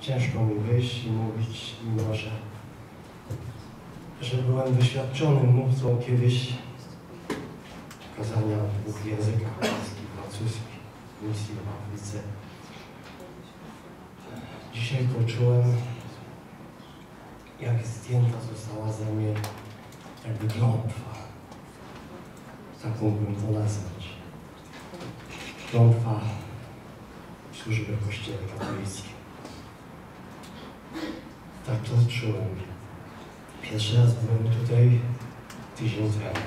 ciężko mi wyjść i mówić, mimo że, że byłem wyświadczonym mówcą kiedyś kazania w dwóch językach, polski francuski, misji w Afryce. Dzisiaj poczułem, jak zdjęta została ze mnie jakby klątwa. Tak mógłbym to nazwać. Klątwa służby Kościele katolickim. Tak to odczułem. Pierwszy raz byłem tutaj tydzień temu.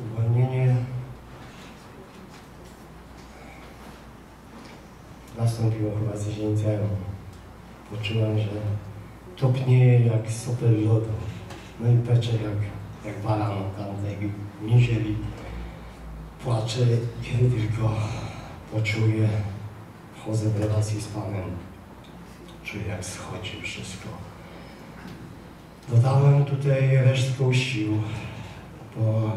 Uwolnienie nastąpiło chyba tydzień temu. Poczułem, że topnieje jak sopel lodu. No i pecze jak, jak baran tam tej niedzieli. Płaczę, kiedy tylko poczuję, wchodzę w relację z Panem. Czuję jak schodzi wszystko. Dodałem tutaj resztkę sił, bo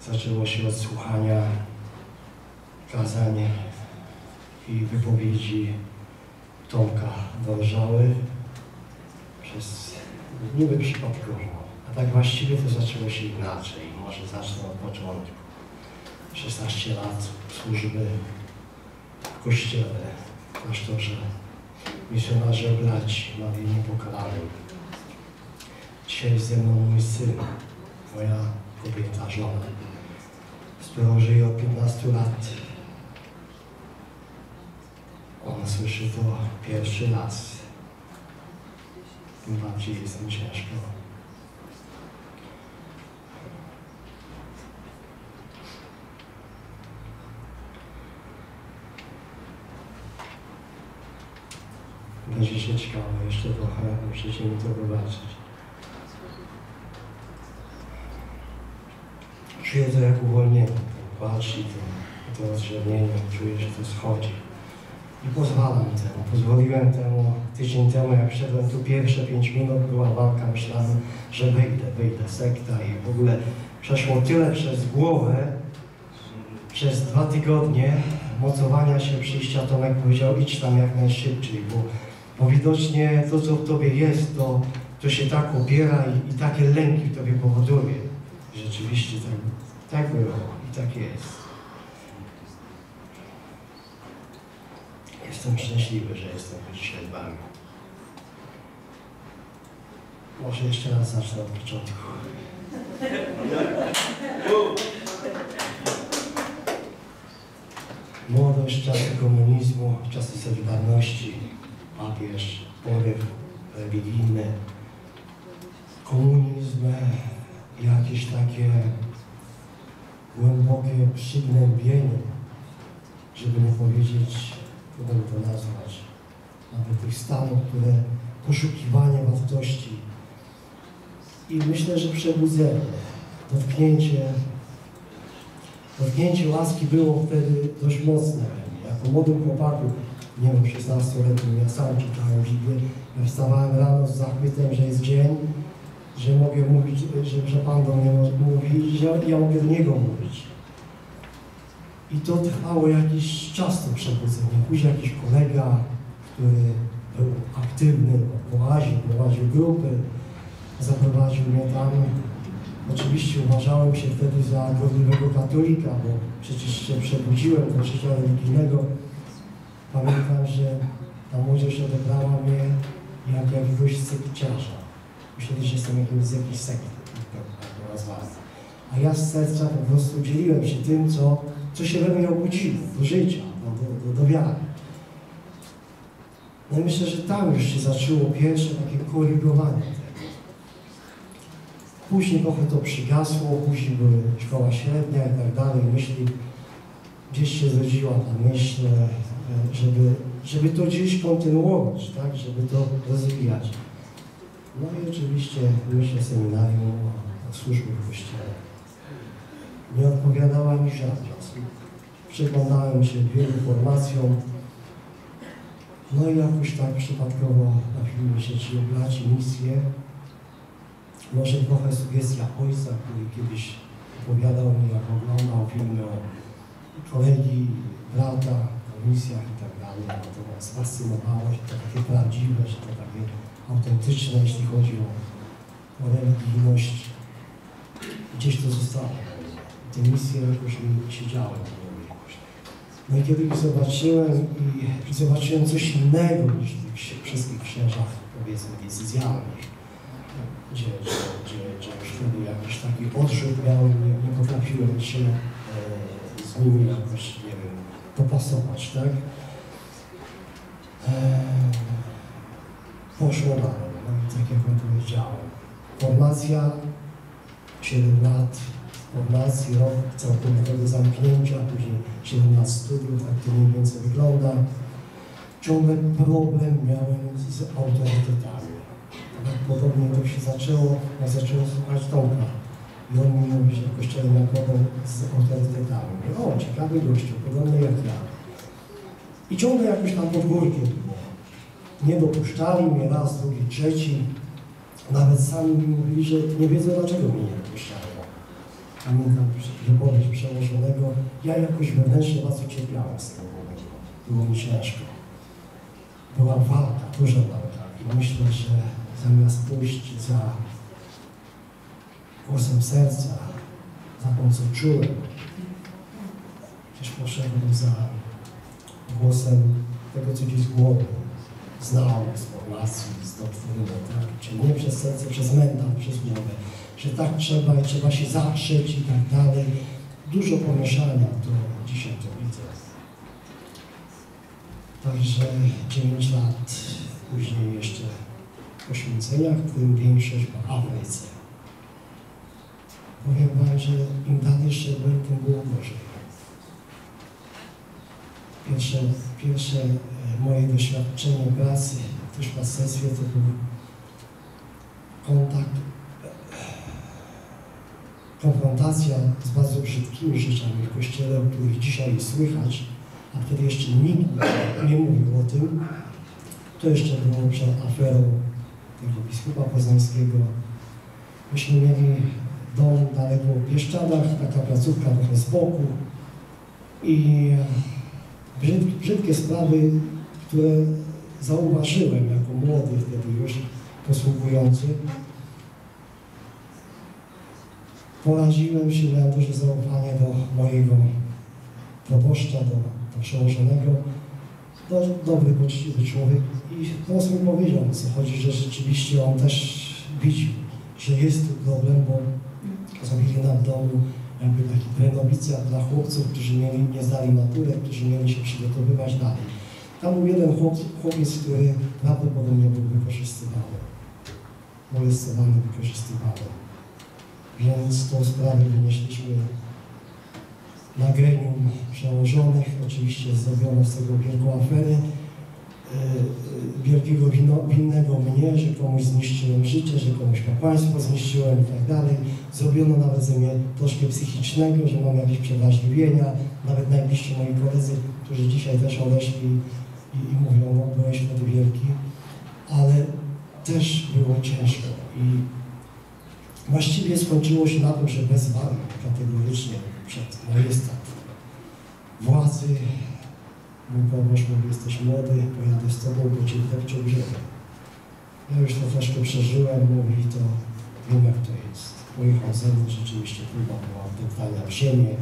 zaczęło się od słuchania kazania i wypowiedzi Tomka Dążały przez niby przypadkowo. A tak właściwie to zaczęło się inaczej. Może zacznę od początku. 16 lat służby w kościele, w klasztorze misjonarzy oblaci, Marii Niepokalanej. Dzisiaj ze mną mój syn, moja kobieta, żona, z którą żyję od 15 lat. On słyszy to pierwszy raz. Tym bardziej jest mi ciężko. Będzie się ciekawe jeszcze trochę, musicie mi to wybaczyć. Czuję to jak uwolnienie, płacz i to, to rozrzewnienie, czuję, że to schodzi. I pozwalam temu, pozwoliłem temu. Tydzień temu, jak wszedłem tu pierwsze pięć minut, była walka, myślałem, że wyjdę, wyjdę, sekta i w ogóle przeszło tyle przez głowę, przez dwa tygodnie mocowania się przyjścia. Tomek powiedział, idź tam jak najszybciej, bo, bo widocznie to, co w Tobie jest, to, to się tak opiera i, i takie lęki w Tobie powoduje. Rzeczywiście tak, tak było i tak jest. Jestem szczęśliwy, że jestem dzisiaj z Wami. Może jeszcze raz zacznę od początku. Młodość, czasy komunizmu, czasy Solidarności, papież, poryw religijny, komunizm, jakieś takie głębokie przygnębienie, żeby nie powiedzieć, trudno to nazwać, nawet tych stanów, które poszukiwanie wartości. I myślę, że przebudzenie, dotknięcie, dotknięcie łaski było wtedy dość mocne. Jako młodym chłopaku, nie wiem, 16-letnim, ja sam czytałem Biblię, ja wstawałem rano z zachwytem, że jest dzień, że mogę mówić, że, że Pan do mnie mówi, że ja mogę do Niego mówić. I to trwało jakiś czas, to przebudzenie. Później jakiś kolega, który był aktywny, połaził, prowadził grupy, zaprowadził mnie tam. Oczywiście uważałem się wtedy za godliwego katolika, bo przecież się przebudziłem do życia religijnego. Pamiętam, że ta młodzież odebrała mnie jak jakiegoś sekciarza. Myśleli, że jestem jakimś z jakiejś sekty, tak to nazwali. A ja z serca po prostu dzieliłem się tym, co, co się we mnie obudziło, do życia, do, do, do wiary. No i myślę, że tam już się zaczęło pierwsze takie korygowanie tego. Później trochę to przygasło, później była szkoła średnia i tak dalej. Myśli, gdzieś się zrodziła ta myśl, żeby, żeby to gdzieś kontynuować, tak, żeby to rozwijać. No i oczywiście myślę seminarium o służbie w Kościele. Nie odpowiadała mi żadna. Przyglądałem się wielu formacjom. No i jakoś tak przypadkowo trafiliśmy się ci oblaci misję. Może trochę sugestia ojca, który kiedyś opowiadał mi, jak oglądał filmy o kolegi, brata, o misjach i tak dalej. No to nas fascynowało, że to takie prawdziwe, że to takie autentyczne, jeśli chodzi o, o religijność. Gdzieś to zostało. Te misje jakoś mi siedziały jakoś. No i kiedy ich zobaczyłem i, zobaczyłem coś innego niż tych wszystkich księżach, powiedzmy, decyzjalnych, gdzie, gdzie, gdzie, już wtedy jakiś taki odrzut miałem, nie, nie potrafiłem się e, z nimi jakoś, nie wiem, popasować, tak? E, poszło dalej, no tak jak wam powiedziałem. Formacja 7 lat formacji, rok całkowitego zamknięcia, później 7 lat studiów, tak to mniej więcej wygląda. Ciągle problem miałem z autorytetami. Tak podobnie to się zaczęło, ja zacząłem słuchać Tomka. I on mi mówi, że w kościele nakładał z autorytetami. Mówię, o, ciekawy gościu, podobny jak ja. I ciągle jakoś tam pod górkiem było. Nie dopuszczali mnie raz, drugi, trzeci. Nawet sami mi mówili, że nie wiedzą dlaczego mnie nie. Pamiętam wypowiedź przełożonego. Ja jakoś wewnętrznie bardzo cierpiałem z tego powodu. Było mi ciężko. Była walka, duża walka. I myślę, że zamiast pójść za głosem serca, za tą, co czułem, też poszedłem za głosem tego, co gdzieś z głowy znałem z formacji, z doktryny, tak? Czyli nie przez serce, przez mental, przez głowę, że tak trzeba i trzeba się zatrzeć i tak dalej. Dużo pomieszania, to dzisiaj to widzę. Także 9 lat później jeszcze poświęcenia, w tym większość w Afryce. Powiem Wam, że im dalej szedłem, tym było gorzej. Pierwsze, pierwsze e, moje doświadczenie pracy w duszpasterstwie to był kontakt, konfrontacja z bardzo brzydkimi rzeczami w Kościele, o których dzisiaj słychać, a wtedy jeszcze nikt nie mówił o tym. To jeszcze było przed aferą tego biskupa poznańskiego. Myśmy mieli dom daleko w Bieszczadach, taka placówka trochę z boku i brzyd, brzydkie sprawy, które zauważyłem jako młody wtedy już posługujący. Poraziłem się, miałem duże zaufanie do mojego proboszcza, do, do przełożonego. Do, dobry, poczciwy człowiek i teraz mi powiedział, co chodzi, że rzeczywiście on też widzi, że jest tu problem, bo zrobili nam w domu jakby taki prenobicjat dla chłopców, którzy mieli, nie zdali maturę, którzy mieli się przygotowywać dalej. Tam był jeden chłop, chłopiec, który prawdopodobnie był wykorzystywany. Molestowany, wykorzystywany. Więc tą sprawę wynieśliśmy na gremium przełożonych. Oczywiście zrobiono z tego wielką aferę. Yy, wielkiego wino, winnego mnie, że komuś zniszczyłem życie, że komuś kapłaństwo zniszczyłem i tak dalej. Zrobiono nawet ze mnie troszkę psychicznego, że mam jakieś przewrażliwienia. Nawet najbliżsi moi koledzy, którzy dzisiaj też odeszli i, i mówią, no byłeś wtedy wielki. Ale też było ciężko i właściwie skończyło się na tym, że wezwałem kategorycznie przed majestat władzy Mój proboszcz mówi, jesteś młody, pojadę z tobą, bo cię depczą grzechy. Ja już to troszkę przeżyłem, mówi, to jak to jest. Pojechał ze mną, rzeczywiście próba była wdeptania w ziemię,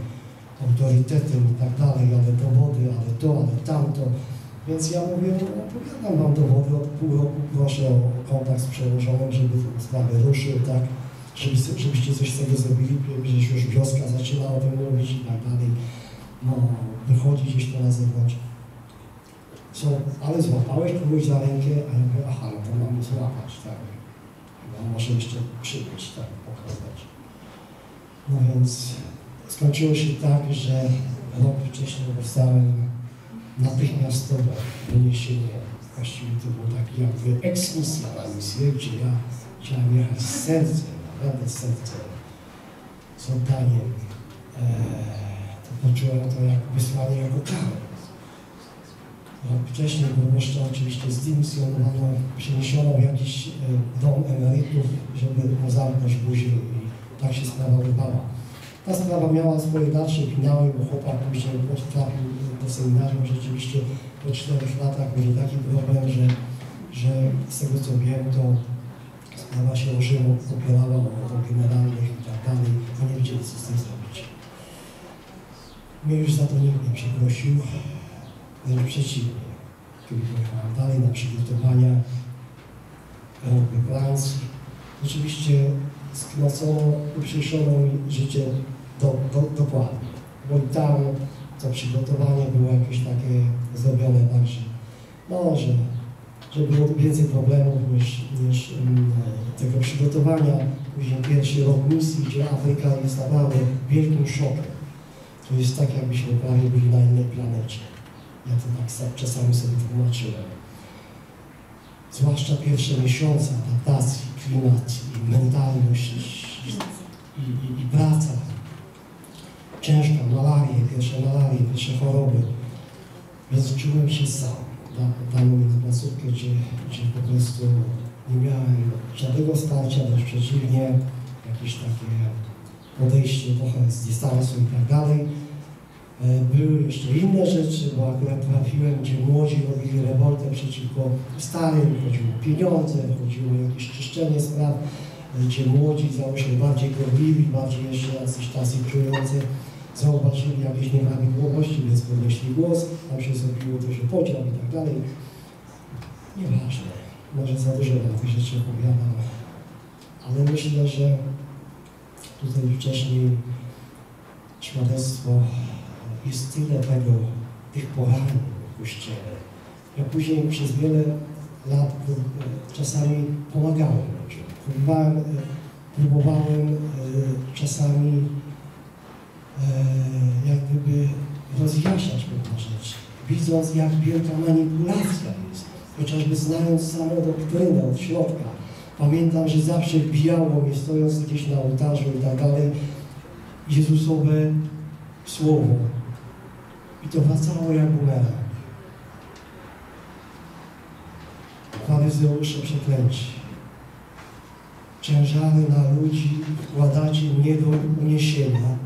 autorytetem i tak dalej, ale dowody, ale to, ale tamto. Więc ja mówię, no opowiadam wam dowody, od pół roku proszę o kontakt z przełożonym, żeby sprawę ruszył, tak, żeby, żebyście coś z tego zrobili, że już wioska zaczyna o tym mówić i tak dalej. No, wychodzi gdzieś to na zewnątrz co, ale złapałeś kogoś za rękę, a ja mówię, aha, no to mam złapać, tak. No może jeszcze przybyć, tak, pokazać. No więc skończyło się tak, że rok wcześniej dostałem natychmiastowe wyniesienie. Właściwie to był taki jakby eksmisja na misję, gdzie ja chciałem jechać z sercem, naprawdę z z oddaniem. Eee, to poczułem to jak wysłanie jako karę Rok wcześniej proboszcza oczywiście zdymisjonowano, przeniesiono w jakiś e, dom emerytów, żeby mu zamknąć buzię i tak się sprawa wybała. Ta sprawa miała swoje dalsze finały, bo chłopak później trafił do seminarium. Rzeczywiście po czterech latach mieli taki problem, że, że z tego co wiem, to sprawa się o Rzymu opierała o generalnych i tak dalej i nie wiedzieli co z tym zrobić. Mnie już za to nikt nie przeprosił, wręcz przeciwnie. Kiedy pojechałem dalej na przygotowania Europy Francji, rzeczywiście sknocono, uprzyszczono mi życie do, do, dokładnie. Bo i tam to przygotowanie było jakieś takie zrobione tak, że, no, że, że było więcej problemów niż, niż tego przygotowania. Później pierwszy rok misji, gdzie Afryka jest naprawdę wielkim szokiem. To jest tak, jakbyśmy prawie byli na innej planecie. Ja to tak czasami sobie tłumaczyłem. Zwłaszcza pierwsze miesiące adaptacji, klimat i mentalność i, i, i, i praca. Ciężka, malaria, pierwsze malarie, pierwsze choroby. Więc czułem się sam. Dano mi placówkę, gdzie, gdzie po prostu nie miałem żadnego wsparcia, wręcz przeciwnie, jakieś takie podejście trochę z dystansu i tak dalej. Były jeszcze inne rzeczy, bo akurat trafiłem, gdzie młodzi robili rewoltę przeciwko starym, chodziło o pieniądze, chodziło o jakieś czyszczenie spraw, gdzie młodzi załóżmy bardziej gorliwi, bardziej jeszcze jacyś tacy czujący, zauważyli jakieś nieprawidłowości, więc podnieśli głos, tam się zrobiło to, że podział i tak dalej. Nieważne, może za dużo na tych rzeczy opowiadam, ale myślę, że tutaj wcześniej świadectwo jest tyle tego, tych poranin w Kościele. Ja później przez wiele lat e, czasami pomagałem ludziom. Próbowałem, e, próbowałem e, czasami jak gdyby rozjaśniać pewne rzeczy, widząc jak wielka manipulacja jest, chociażby znając samą doktrynę od środka. Pamiętam, że zawsze bijało mnie, stojąc gdzieś na ołtarzu i tak dalej, Jezusowe Słowo, i to wracało jak bumerang. Faryzeusze przeklęci. Ciężary na ludzi wkładacie nie do uniesienia,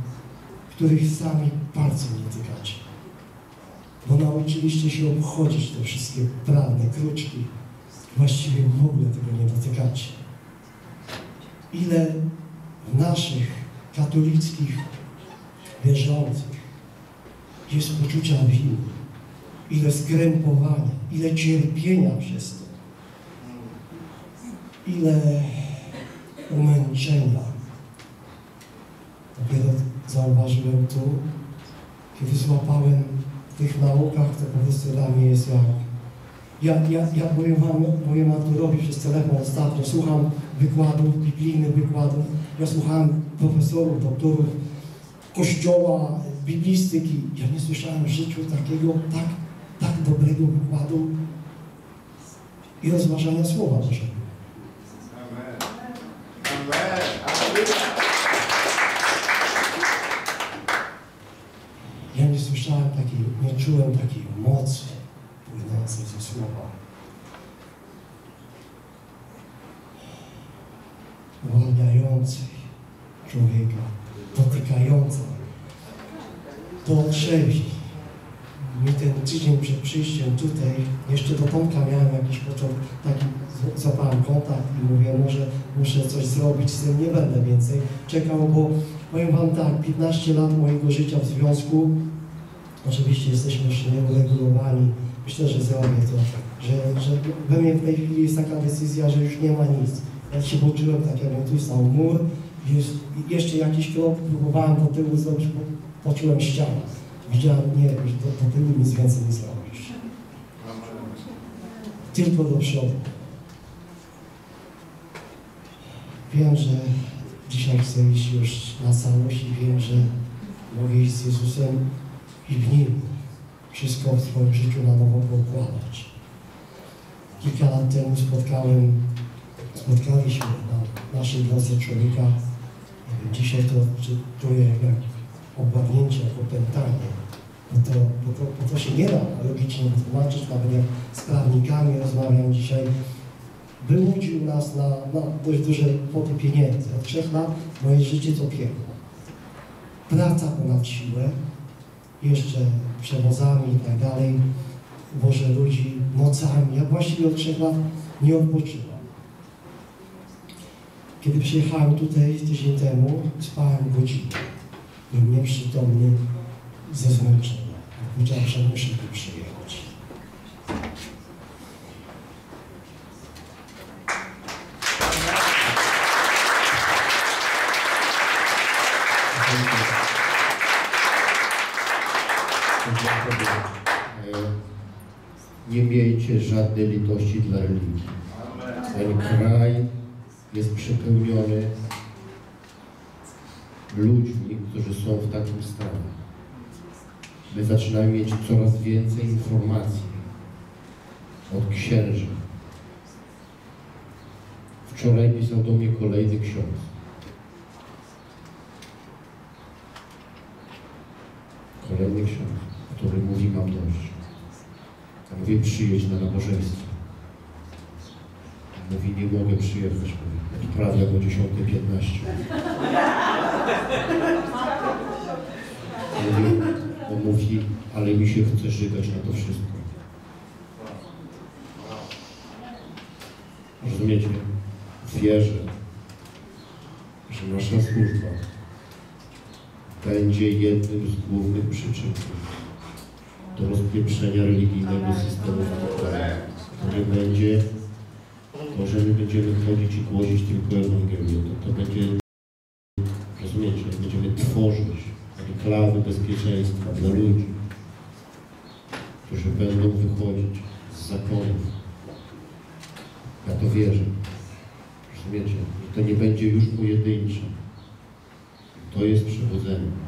których sami palcem nie tykacie. Bo nauczyliście się obchodzić te wszystkie prawne kruczki. Właściwie w ogóle tego nie dotykacie. Ile w naszych katolickich wierzących jest poczucia winy, ile skrępowania, ile cierpienia przez to, ile umęczenia. Dopiero zauważyłem tu, kiedy złapałem w tych naukach, to po prostu dla mnie jest jak... Ja, ja, ja powiem Wam, mojemu Arturowi przez telefon ostatnio słucham wykładów, biblijnych wykładów. Ja słuchałem profesorów, doktorów kościoła, biblistyki. Ja nie słyszałem w życiu takiego tak, tak dobrego wykładu i rozważania Słowa Bożego. Amen. Amen. Ja nie słyszałem takiej, nie czułem takiej mocy płynącej ze Słowa. Uwalniającej człowieka, dotykającej to trzewi. Mi ten tydzień przed przyjściem tutaj, jeszcze do Tomka miałem jakiś początek, taki zapałem kontakt i mówię, może muszę coś zrobić z tym, nie będę więcej czekał, bo powiem Wam tak, 15 lat mojego życia w związku, oczywiście jesteśmy jeszcze nieuregulowani, myślę, że zrobię to, że, że we mnie w tej chwili jest taka decyzja, że już nie ma nic. Ja się poczułem tak, jakbym tu stał mur, jest jeszcze jakiś krok, próbowałem do tyłu zrobić, poczułem ścianę. Widziałem, nie, że do, do tyłu nic więcej nie zrobisz. Tylko do przodu. Wiem, że dzisiaj chcę iść już na całość i wiem, że mogę iść z Jezusem i w Nim wszystko w swoim życiu na nowo pokładać. Kilka lat temu spotkałem, spotkaliśmy na naszej drodze człowieka, dzisiaj to czuję jak obławnięcie, jak opętanie. bo to, bo to, bo to się nie da logicznie wytłumaczyć, nawet jak z prawnikami rozmawiam dzisiaj. Wyłudził nas na, na dość duże kwoty pieniędzy. Od trzech lat moje życie to piekło. Praca ponad siłę, jeszcze przewozami i tak dalej, wożę ludzi nocami. Ja właściwie od trzech lat nie odpoczywam. Kiedy przyjechałem tutaj tydzień temu, spałem godzinę. Byłem nieprzytomny ze zmęczenia. Powiedziałem, że muszę tu przyjechać. E, Nie miejcie żadnej litości dla religii. Ten kraj jest przepełniony ludźmi, którzy są w takim stanie. My zaczynamy mieć coraz więcej informacji od księży. Wczoraj pisał do mnie kolejny ksiądz. Kolejny ksiądz, który mówi mam dość. Ja mówię przyjedź na nabożeństwo. Mówi nie mogę przyjechać, mówi. Odprawiam o 10.15. Mówi, mówi, ale mi się chce żygać na to wszystko. Rozumiecie? Wierzę, że nasza służba będzie jednym z głównych przyczyn do rozpieprzenia religijnego systemu w kraju. To nie będzie to, że my będziemy chodzić i głosić tylko Ewangelię. To, to będzie, rozumiecie, będziemy tworzyć enklawy bezpieczeństwa dla ludzi, którzy będą wychodzić z zakonów. Ja to wierzę. Rozumiecie? I to nie będzie już pojedyncze. To jest przewodzenie.